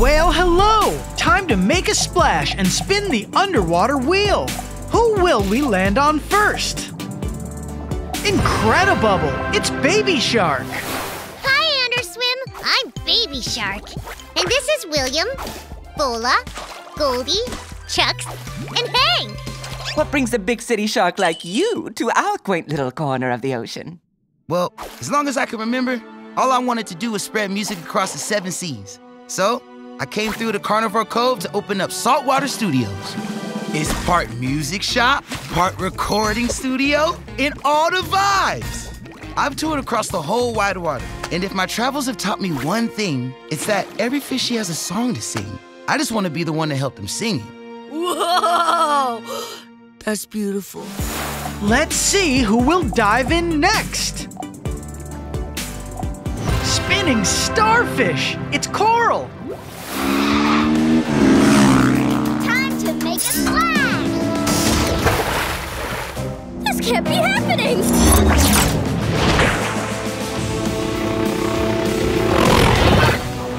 Well, hello! Time to make a splash and spin the underwater wheel. Who will we land on first? Incredibubble! It's Baby Shark! Hi, Anderswim. I'm Baby Shark. And this is William, Bola, Goldie, Chucks, and Hank. What brings a big city shark like you to our quaint little corner of the ocean? Well, as long as I can remember, all I wanted to do was spread music across the seven seas. So, I came through to Carnivore Cove to open up Saltwater Studios. It's part music shop, part recording studio, and all the vibes. I've toured across the whole wide water, and if my travels have taught me one thing, it's that every fishy has a song to sing. I just want to be the one to help them sing it. Whoa! That's beautiful. Let's see who will dive in next. Spinning starfish! It's Coral! Can't be happening!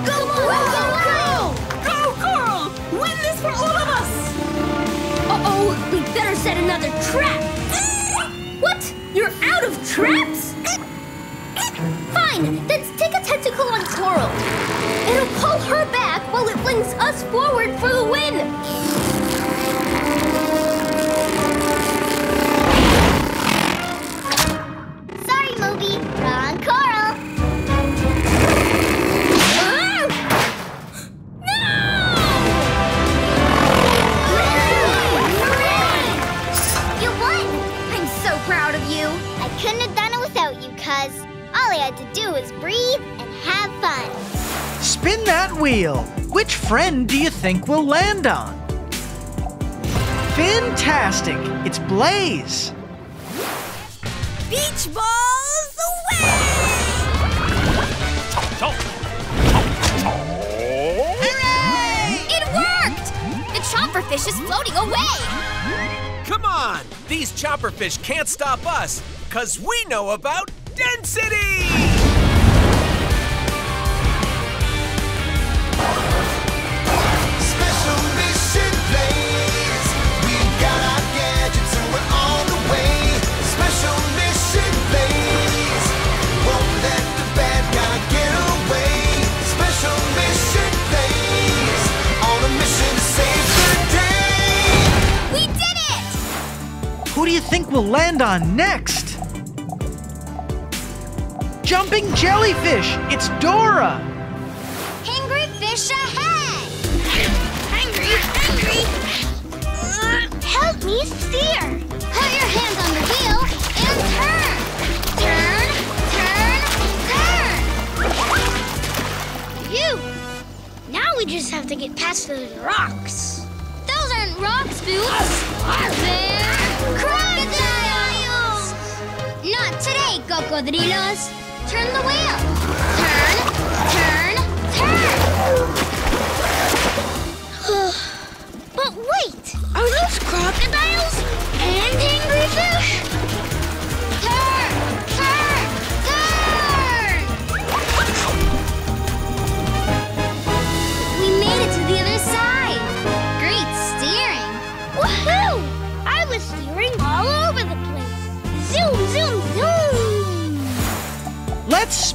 Go, Coral! Go, Coral! Win this for all of us! Uh-oh, we better set another trap! What? You're out of traps? Fine, then stick a tentacle on Coral. It'll pull her back while it flings us forward for the win! Friend do you think we'll land on? Fantastic! It's Blaze! Beach balls away! Hooray! It worked! The chopper fish is floating away! Come on! These chopperfish can't stop us, cause we know about density! Think we'll land on next? Jumping jellyfish! It's Dora! Hangry fish ahead! Hangry, hangry! help me steer! Put your hands on the wheel and turn! Turn, turn, turn! Phew! Now we just have to get past those rocks. Those aren't rocks, Boots! They're crocodiles! Not today, cocodrilos! Turn the wheel! Turn, turn, turn! but wait! Are those crocodiles and angry fish?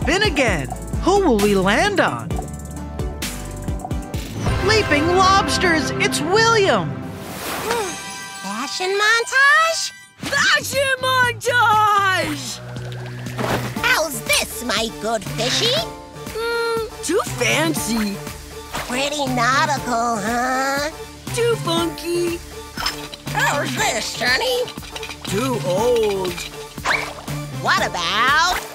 Spin again! Who will we land on? Leaping lobsters! It's William! Fashion montage? Fashion montage! How's this, my good fishy? Hmm, too fancy. Pretty nautical, huh? Too funky. How's this, Johnny? Too old. What about?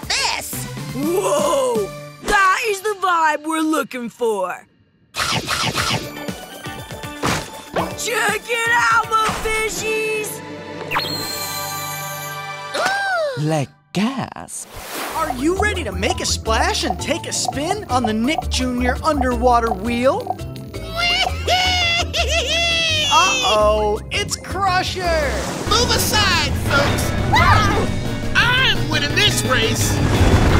Whoa! That is the vibe we're looking for. Check it out, my fishies! Like gasp. Are you ready to make a splash and take a spin on the Nick Jr. underwater wheel? Uh-oh, it's Crusher! Move aside, folks. I'm winning this race.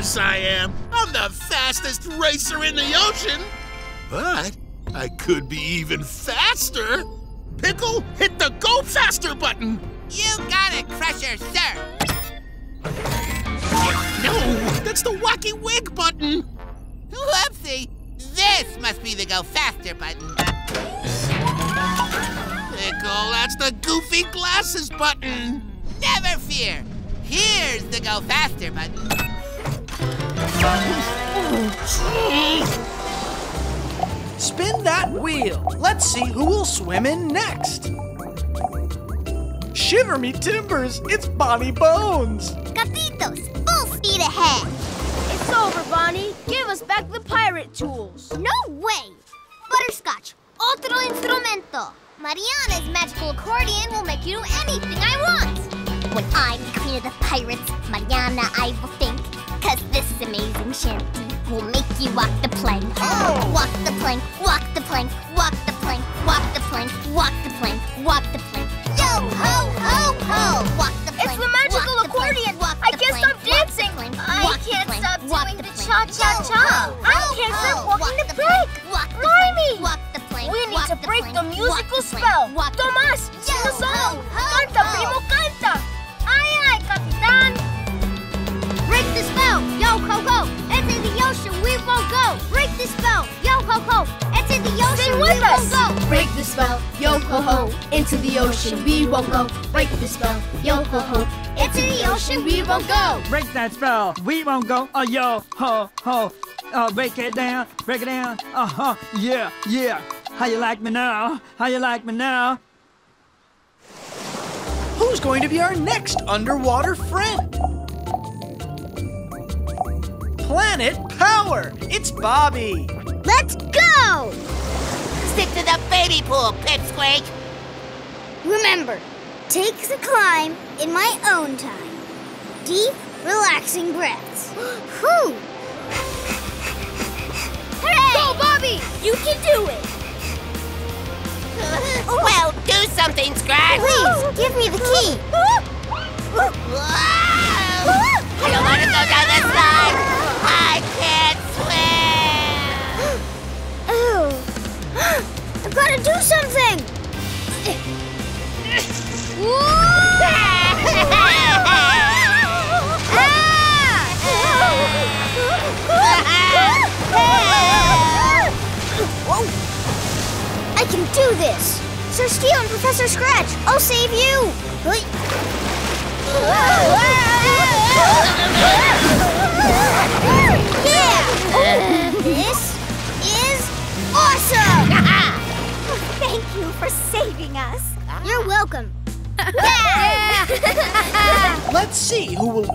Course I am. I'm the fastest racer in the ocean. But I could be even faster. Pickle, hit the go faster button. You got it, Crusher, sir. No, that's the wacky wig button. Whoopsie. This must be the go faster button. Pickle, that's the goofy glasses button. Never fear. Here's the go faster button. Spin that wheel. Let's see who will swim in next. Shiver me timbers, it's Bonnie Bones. Gatitos, full speed ahead. It's over, Bonnie. Give us back the pirate tools. No way. Butterscotch, otro instrumento. Mariana's magical accordion will make you do anything I want. When I'm the queen of the pirates, Mariana, I will think. Cause this amazing shanty will make you walk the plank. Walk the plank, walk the plank, walk the plank, walk the plank, walk the plank, walk the plank. Yo ho ho ho! Walk the plank. It's the magical walk the plank, accordion. walk I can't plank, stop dancing. plank, I can't plank, stop walk doing the the cha-cha-cha. Yo, I ho, can't ho, stop walking walk the plank. Walk the Blimey. walk the plank. We need to break the musical the plank, spell. walk Tomás, sing the song. Canta, primo, canta. Ay, ay, capitán. Break the spell, yo ho ho! Into the ocean we won't go. Break the spell, yo ho ho! Into the ocean we with won't go. Break the spell, yo ho ho. Into the ocean we won't go. Break the spell, yo ho ho. Into the ocean we won't go. Break that spell. We won't go. Oh, yo, ho, ho. Oh, break it down, break it down. Uh huh. Yeah, yeah. How you like me now? How you like me now? Who's going to be our next underwater friend? Planet Power! It's Bobby! Let's go! Stick to the baby pool, Pipsqueak. Remember, take the climb in my own time. Deep, relaxing breaths. Whew! Hooray! Go, Bobby! You can do it. well, do something, Scratch. Please, give me the key. Ah! I don't want to go down this slide. I can't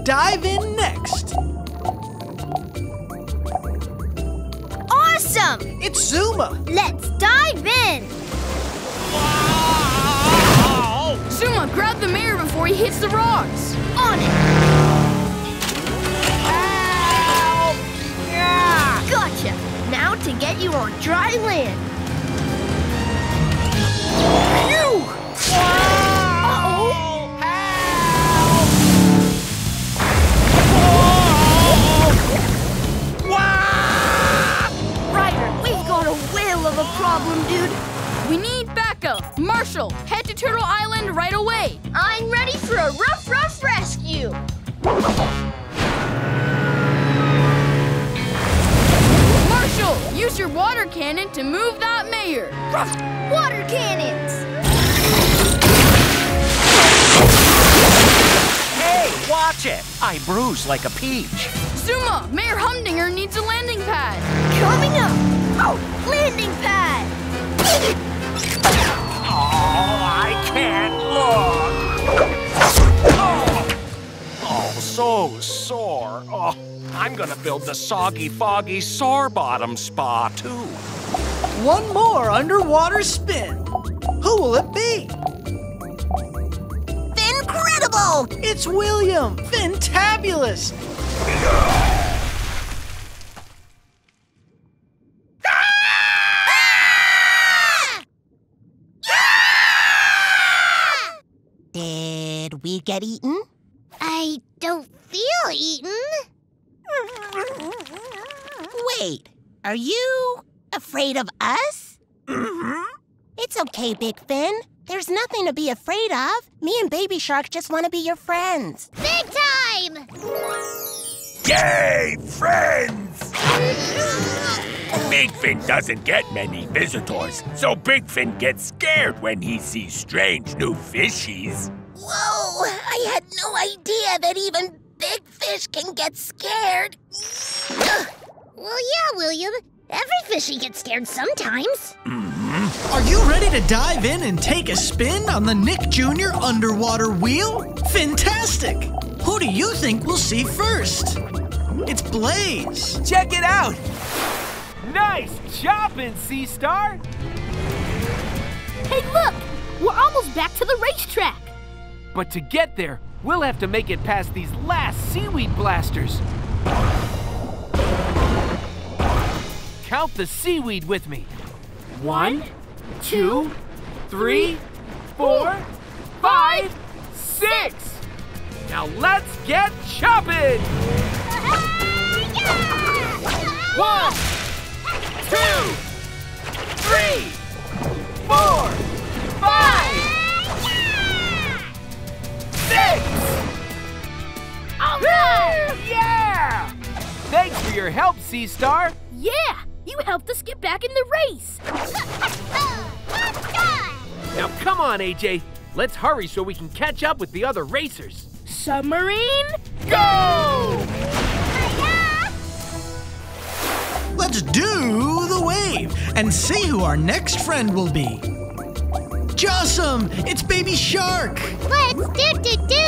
dive in next. Awesome! It's Zuma! Let's dive in! Wow. Zuma, grab the mayor before he hits the rocks. On it! Gotcha. Now to get you on dry land. Ryder, problem, dude. We need backup. Marshall, head to Turtle Island right away. I'm ready for a rough, rough rescue. Marshall, use your water cannon to move that mayor. Water cannons! Hey, watch it! I bruise like a peach. Zuma, Mayor Humdinger needs a landing pad. Coming up! Oh, landing pad! Oh, I can't look. Oh, oh so sore. Oh, I'm gonna build the soggy, foggy, sore bottom spa too. One more underwater spin. Who will it be? Incredible! It's William! Fantabulous! We get eaten? I don't feel eaten. Wait, are you afraid of us? Mm-hmm. It's okay, Big Fin. There's nothing to be afraid of. Me and Baby Shark just want to be your friends. Big time! Yay, friends! Big Fin doesn't get many visitors, so Big Fin gets scared when he sees strange new fishies. Whoa! I had no idea that even big fish can get scared. Well, yeah, William. Every fishy gets scared sometimes. Mm-hmm. Are you ready to dive in and take a spin on the Nick Jr. underwater wheel? Fantastic! Who do you think we'll see first? It's Blaze. Check it out! Nice chopping, Sea Star! Hey, look! We're almost back to the racetrack. But to get there, we'll have to make it past these last seaweed blasters. Count the seaweed with me. One, two, three, four, five, six. Now let's get chopping! One, two, three, four, six. All right! Yeah! Thanks for your help, Sea Star. Yeah, you helped us get back in the race. Now come on, AJ. Let's hurry so we can catch up with the other racers. Submarine, go! Let's do the wave and see who our next friend will be. Jawsome, it's Baby Shark. Let's do do do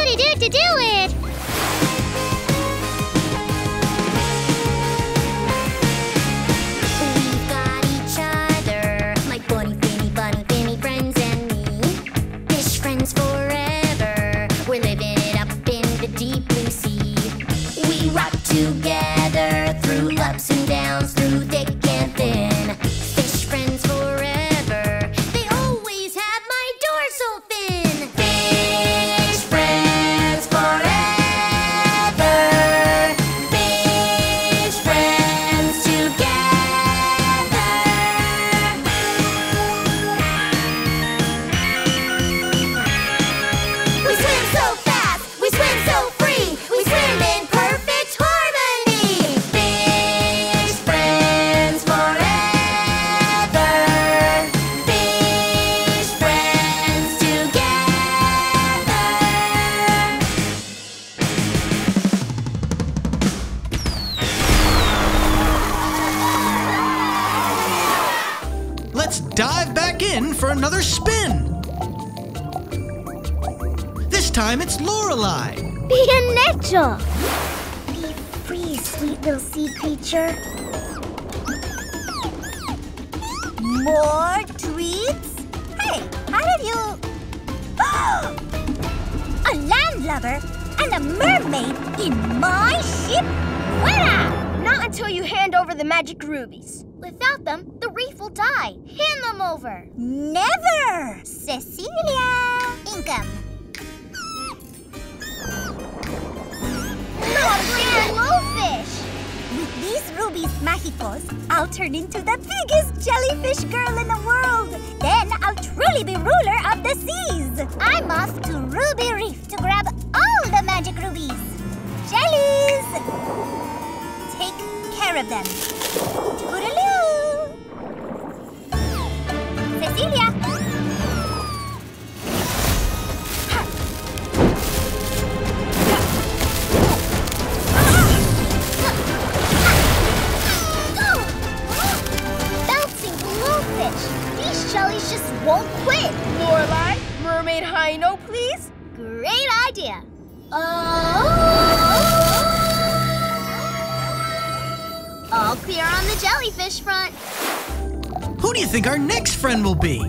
creature. More treats? Hey, how did you. a landlubber and a mermaid in my ship? Fuera! Not until you hand over the magic rubies. Without them, the reef will die. Hand them over. Never! Cecilia! Income. Look, blowfish. These rubies mágicos, I'll turn into the biggest jellyfish girl in the world. Then I'll truly be ruler of the seas. I'm off to Ruby Reef to grab all the magic rubies. Jellies! Take care of them. Toodaloo! Cecilia! Mermaid high note, please. Great idea. Oh. All clear on the jellyfish front. Who do you think our next friend will be?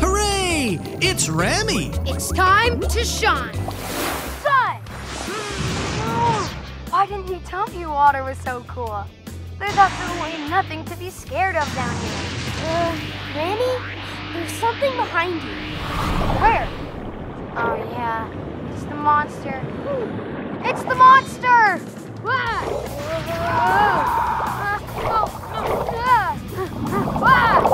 Hooray! It's Rami. It's time to shine. Sun! Why didn't he tell me water was so cool? There's absolutely nothing to be scared of down here. Uh, Randy, there's something behind you. Where? Oh, yeah. It's the monster. It's the monster! Ah! Ah! Oh, no. Ah! Ah!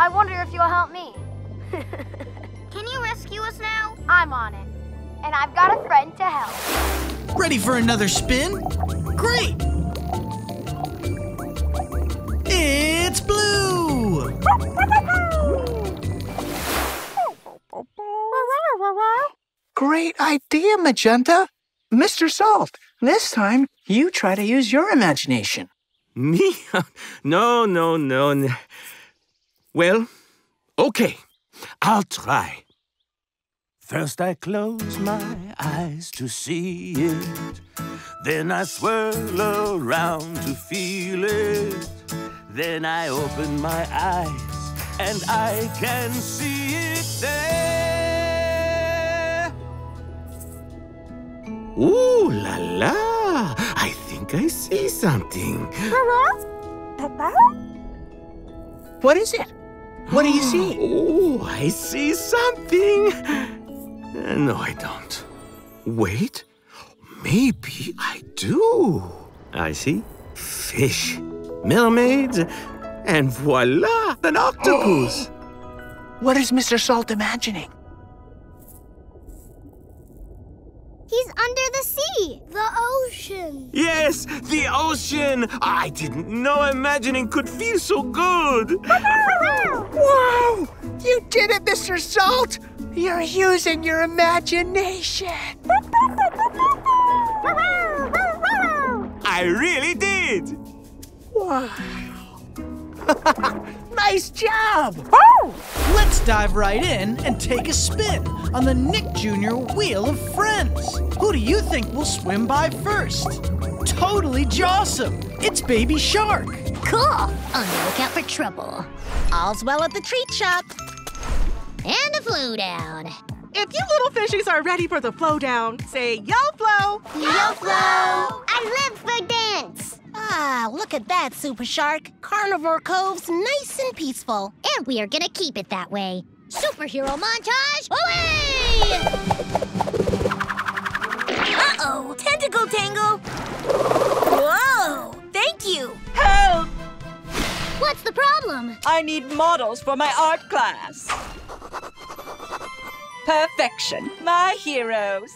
I wonder if you'll help me. Can you rescue us now? I'm on it. And I've got a friend to help. Ready for another spin? Great! It's blue! Great idea, Magenta. Mr. Salt, this time you try to use your imagination. Me? No, no, no. N- Well, okay. I'll try. First, I close my eyes to see it. Then I swirl around to feel it. Then I open my eyes and I can see it there. Ooh la la! I think I see something. Papa What is it? What do you see? Oh, I see something. No, I don't. Wait, maybe I do. I see fish, mermaids, and voila, an octopus. What is Mr. Salt imagining? He's under the sea. The ocean. Yes, the ocean. I didn't know imagining could feel so good. Wow! You did it, Mr. Salt! You're using your imagination. I really did. Wow. nice job! Oh. Let's dive right in and take a spin on the Nick Jr. Wheel of Friends. Who do you think will swim by first? Totally jawsome! It's Baby Shark! Cool. On the lookout for trouble. All's well at the treat shop. And a flow down. If you little fishies are ready for the flow down, say yo flow. Yo, flow! I live for dance. Ah, look at that, Super Shark. Carnivore Cove's nice and peaceful. And we are gonna keep it that way. Superhero montage away! Uh-oh, tentacle tangle. Whoa, thank you. Help! What's the problem? I need models for my art class. Perfection, my heroes.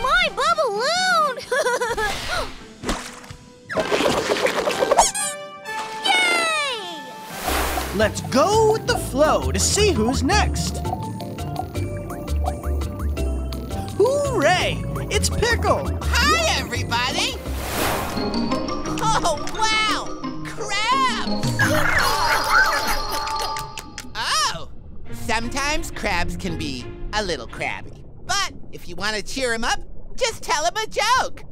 My bubballoon! Yay! Let's go with the flow to see who's next. Hooray! It's Pickle! Hi, everybody! Oh, wow! Crabs! oh! Sometimes crabs can be a little crabby. But if you want to cheer him up, just tell him a joke.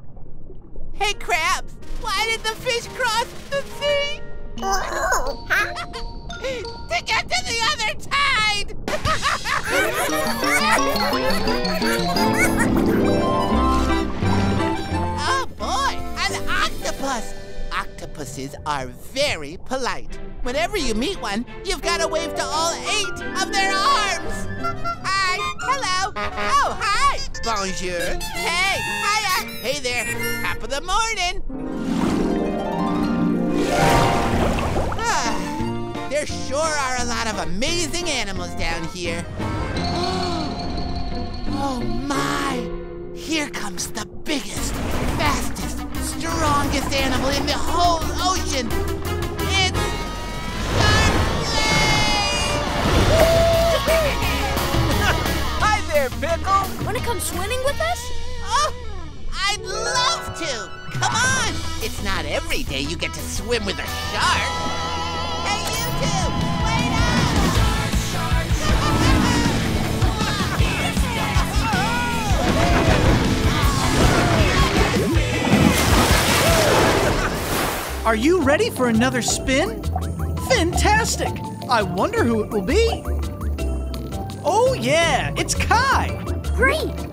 Hey, crabs, why did the fish cross the sea? to get to the other tide! oh boy, an octopus! Octopuses are very polite. Whenever you meet one, you've got to wave to all eight of their arms. Hi, hello. Oh, hi. Bonjour. Hey, hiya. Hey there. Top of the morning. Ah, there sure are a lot of amazing animals down here. Oh my! Here comes the biggest, fastest, strongest animal in the whole ocean. It's Hi there, Pickle. Wanna come swimming with us? Not every day you get to swim with a shark. Hey, you two, wait Are you ready for another spin? Fantastic! I wonder who it will be. Oh, yeah, it's Kai. Great!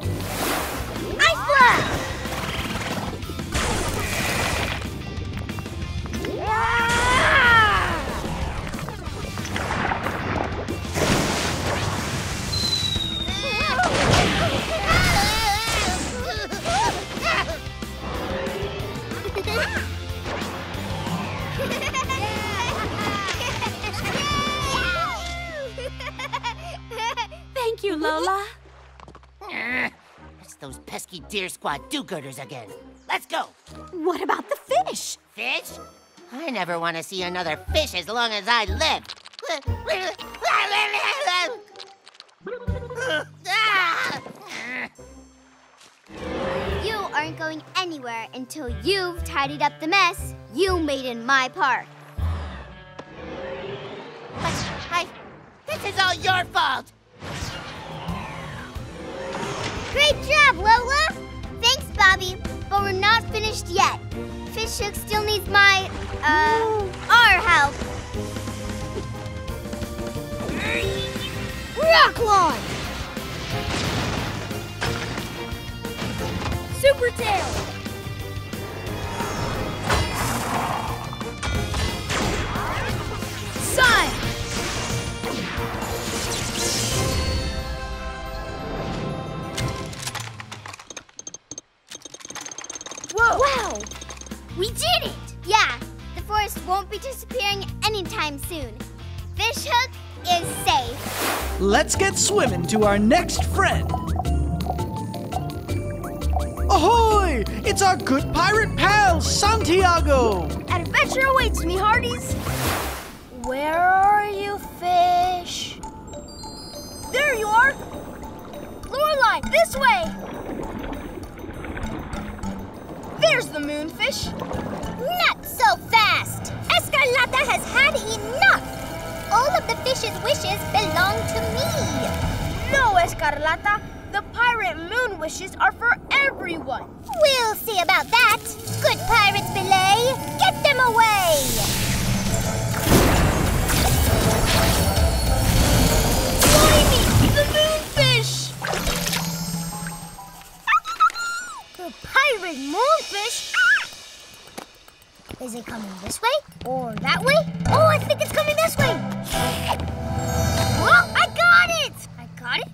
Those pesky deer squad do-gooders again. Let's go. What about the fish? Fish? I never want to see another fish as long as I live. You aren't going anywhere until you've tidied up the mess you made in my park. I, this is all your fault. Great job, Lola! Thanks, Bobby, but we're not finished yet. Fishhook still needs my, uh, our help. Rock launch! Super tail! Let's get swimming to our next friend. Ahoy! It's our good pirate pal, Santiago! An adventure awaits me, hearties. Where are you, fish? There you are. Lure line, this way. There's the moonfish. Not so fast! Escarlata has had enough! All of the fish's wishes belong to me! No, Escarlata. The pirate moon wishes are for everyone. We'll see about that! Good pirates, Belay! Get them away! Blimey, the moonfish! The pirate moonfish? Is it coming this way? Or that way? Oh, I think it's coming this way! Well, I got it! I got it?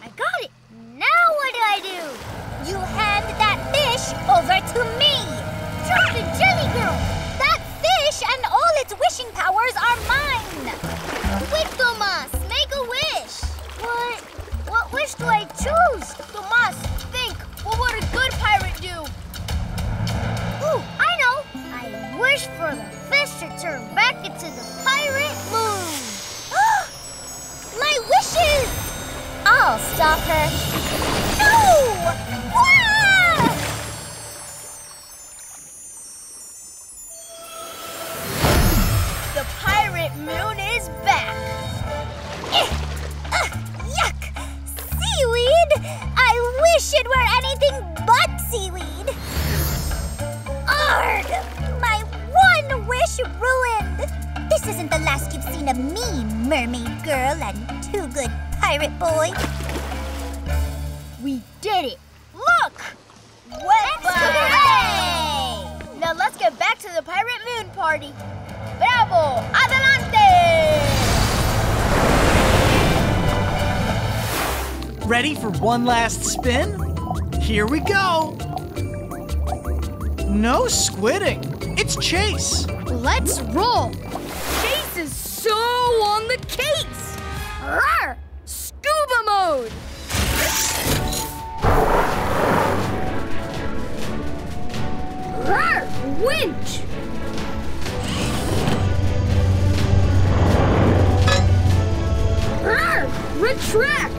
I got it! Now what do I do? You hand that fish over to me! Drop it, Jelly Girl! That fish and all its wishing powers are mine! Quick, Tomas! Uh, make a wish! What? What wish do I choose? To turn back into the pirate moon! My wishes! I'll stop her. No! Pirate boy. We did it. Look! Wet Now let's get back to the pirate moon party. Bravo! Adelante! Ready for one last spin? Here we go. No squidding. It's Chase. Let's roll. Chase is so on the case. Rawr! road! Roar! Winch! Roar! Retract!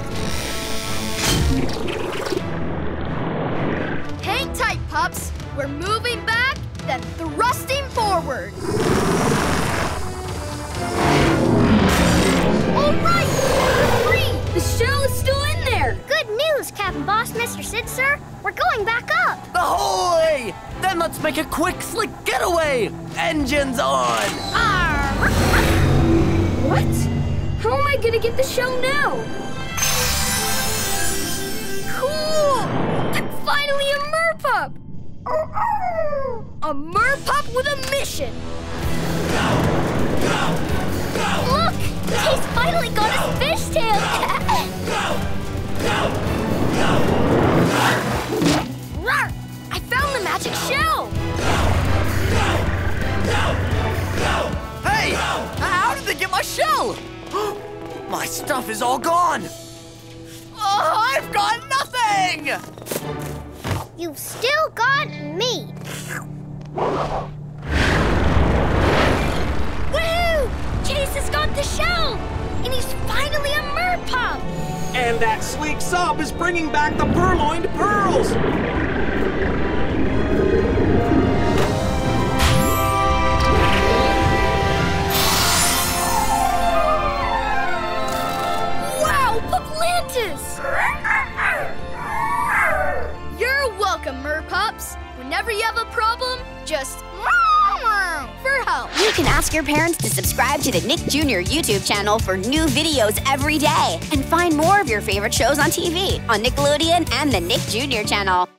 Hang tight, pups! We're moving back, then thrusting forward! Captain Boss, Mr. Sid, sir. We're going back up. Ahoy! Then let's make a quick, slick getaway. Engines on. What? How am I gonna get the shell now? Cool! I'm finally a merpup! A merpup with a mission! Look! He's finally got his fishtail! Rawr! I found the magic shell! Hey! How did they get my shell? my stuff is all gone. Oh, I've got nothing! You've still got me. Woohoo! Chase has got the shell! And he's finally a merpup! And that sleek sub is bringing back the purloined pearls. Wow, Atlantis! You're welcome, merpups. Whenever you have a problem, just for help. You can ask your parents to subscribe to the Nick Jr. YouTube channel for new videos every day and find more of your favorite shows on TV on Nickelodeon and the Nick Jr. channel.